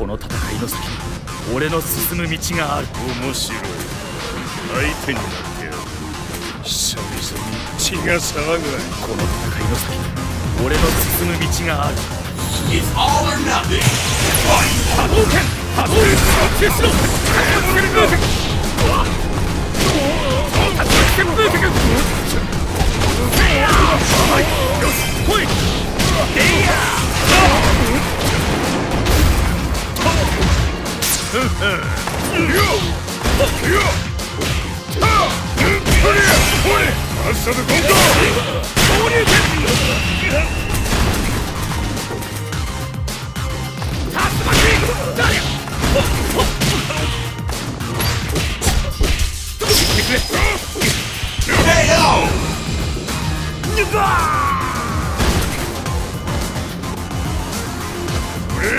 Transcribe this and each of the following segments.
この戦いの先に。俺の進む道がある。面白い。相手に。なってやる久々に。血が騒ぐこの戦いの先に。俺の進む道がある。It's all or nothing. 波動拳波動拳集中しろ礼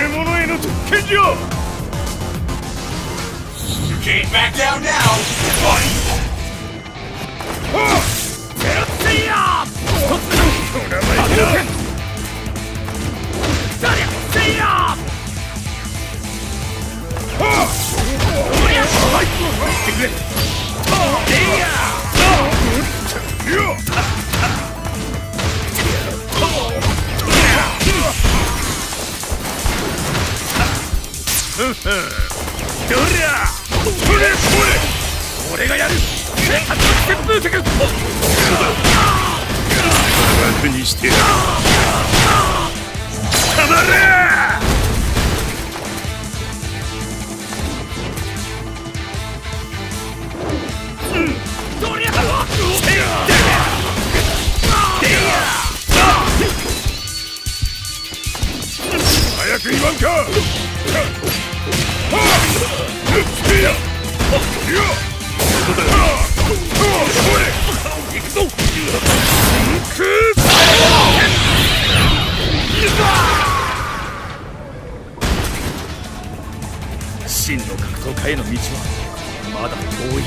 者への特権じゃ。Can't back down now. Fight! せいや一つ目のお名前だダリャせいやおりゃはいってくれデイヤよどりゃそれそ俺がやる旋風脚楽にしてやるたまれ早く言わんか。真の格闘家への道はまだ遠い